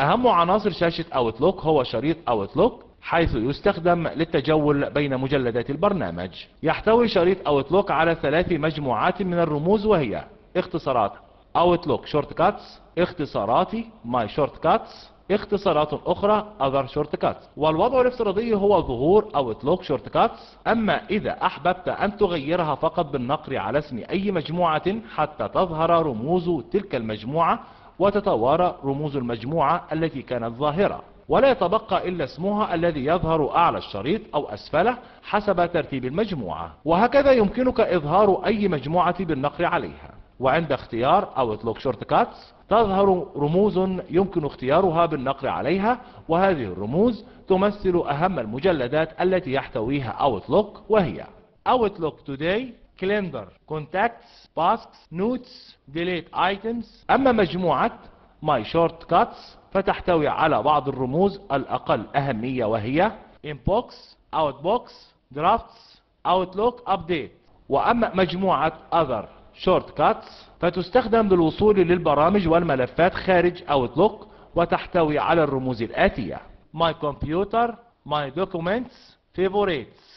أهم عناصر شاشة أوتلوك هو شريط أوتلوك حيث يستخدم للتجول بين مجلدات البرنامج. يحتوي شريط أوتلوك على ثلاث مجموعات من الرموز وهي اختصارات Outlook Shortcuts اختصاراتي My Shortcuts اختصارات أخرى Other Shortcuts. والوضع الافتراضي هو ظهور Outlook Shortcuts. أما إذا أحببت أن تغيرها فقط بالنقر على اسم أي مجموعة حتى تظهر رموز تلك المجموعة وتتوارى رموز المجموعة التي كانت ظاهرة ولا يتبقى إلا اسمها الذي يظهر أعلى الشريط أو أسفله حسب ترتيب المجموعة. وهكذا يمكنك إظهار أي مجموعة بالنقر عليها. وعند اختيار Outlook Shortcuts تظهر رموز يمكن اختيارها بالنقر عليها وهذه الرموز تمثل أهم المجلدات التي يحتويها Outlook وهي Outlook Today Calendar. Contacts Tasks Notes Deleted Items أما مجموعة My Shortcuts فتحتوي على بعض الرموز الأقل أهمية وهي Inbox Outbox Drafts Outlook Update وأما مجموعة Other Shortcuts فتستخدم للوصول للبرامج والملفات خارج Outlook وتحتوي على الرموز الآتية. My Computer ماي دوكومنتس فيفوريتس